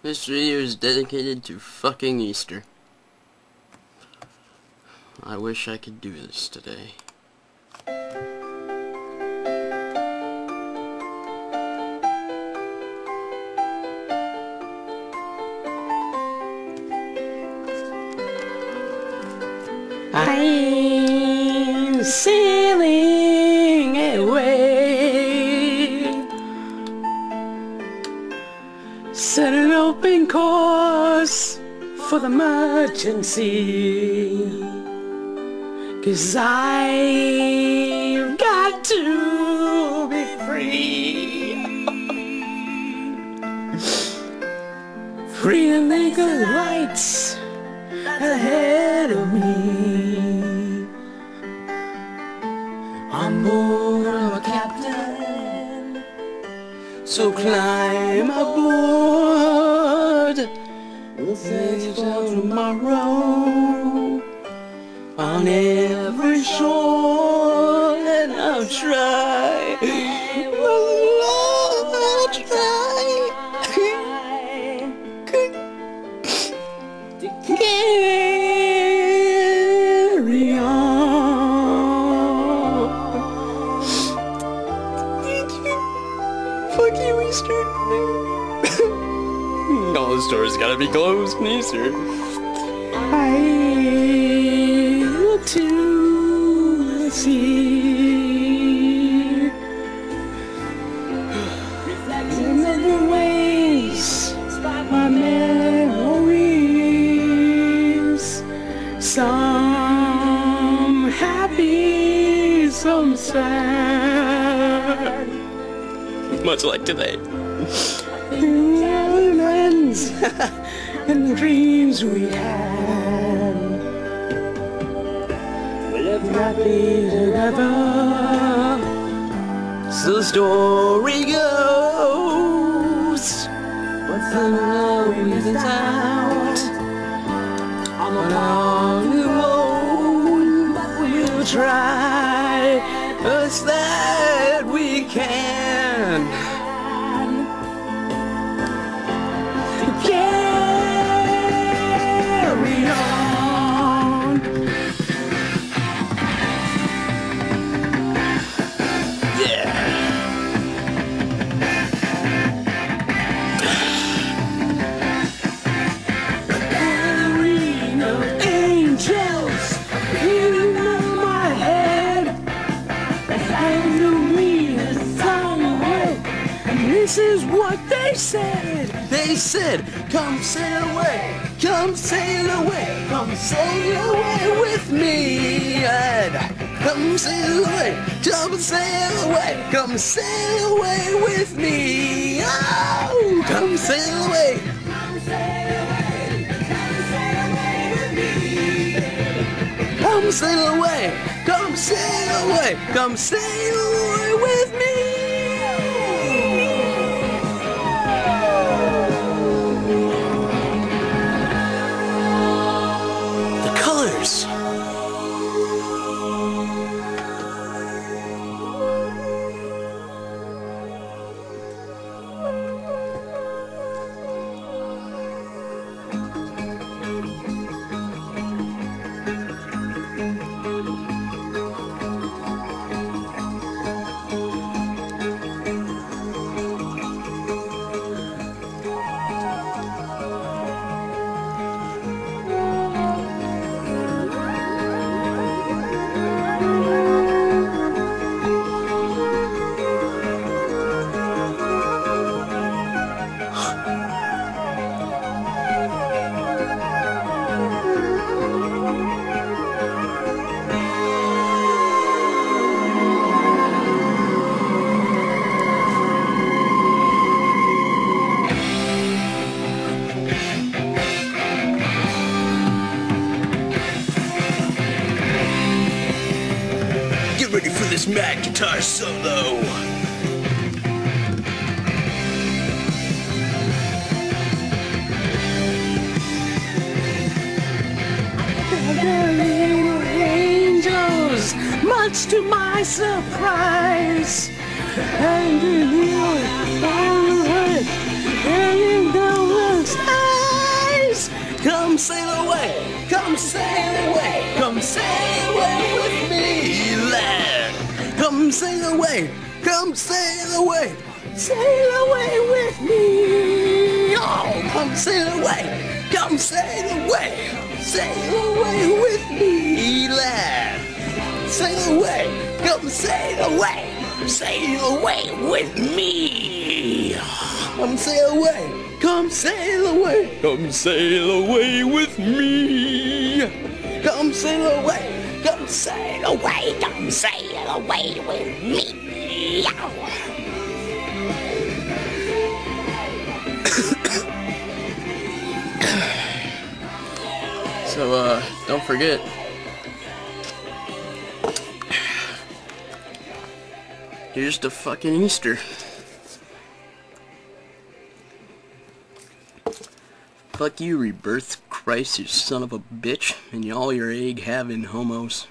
This video is dedicated to fucking Easter. I wish I could do this today. I'm Set course for the sea. Cause I've got to be free. Free to make the lights ahead of me. I'm board of a captain, so climb aboard. We'll sail tomorrow on every shore, and I'll try. Stores gotta be closed in Easter. I to see another ways my memories. Some happy, some sad. Much like today. Moments and the dreams we had. We lived happy together. So the story goes. What's the love is out on the this is what they said. They said, come sail away, come sail away, come sail away with me. And come sail away, come sail away, come sail away with me. Oh, come sail away. Come sail away, come sail away, come sail away with me. Ready for this mad guitar solo. Angels, much to my surprise, and you knew sail away. Come sail away. Sail away with me. Oh, come sail away. Come sail away. Sail away with me, lad. Sail away. Come sail away. Sail away with me. Come sail away. Come sail away. Come sail away with me. Come sail away. Come sail away. Come sail away with me. So, uh, don't forget. Here's the fucking Easter. Fuck you, Rebirth Christ, you son of a bitch, and all your egg having homos.